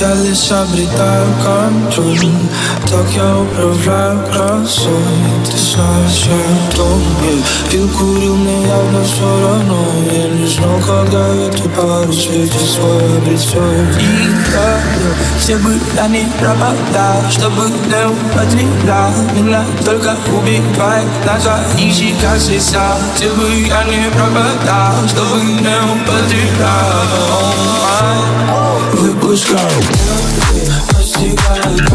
Я лишь обретаю контроль Так я управляю красой Ты знаешь, я том Пил, курил, мне явно все равно Я не знал, когда эту пару свете свой обретет И я все бы я не пропадал Чтобы не потерял Меня только убивает на твоих щеках слеза Где бы я не пропадал Чтобы let's go. She got a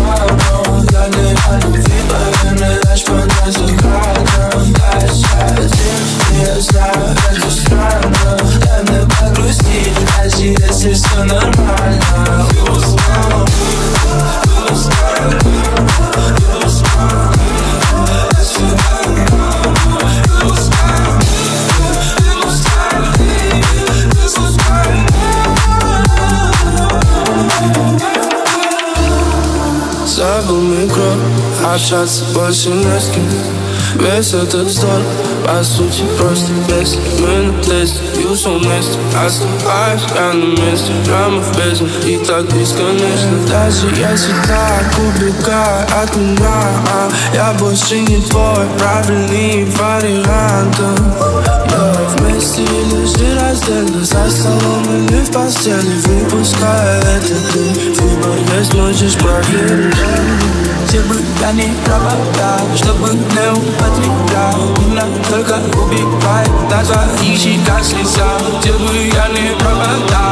on, got it out of Забыл микро, общаться больше не с кем. Весь этот вздор, по сути, просто без Мы на тесте, ушел вместе Оставаюсь я на месте, прямо в бездне. И так бесконечно. Даже если так убегаю от меня а Я больше не твой правильный вариант. Я вместе лежи раздельно За столом или в постели. Выпуская этот дым Выбор есть, можешь проверить где бы я не пропадал Чтобы не употреблял Меня только убивает На твоих щеках слеза Где бы я не пропадал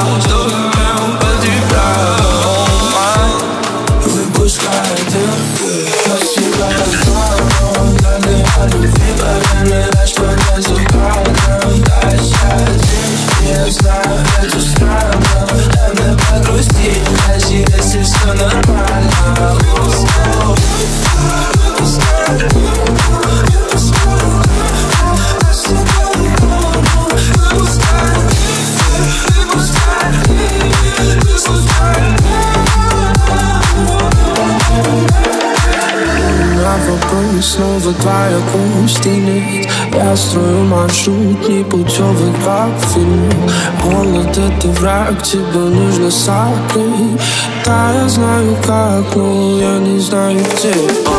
снова твоя гостиниц Я строю маршрут непутевый, как в Голод это враг, тебе нужно сокрыть. Да, я знаю как, но я не знаю где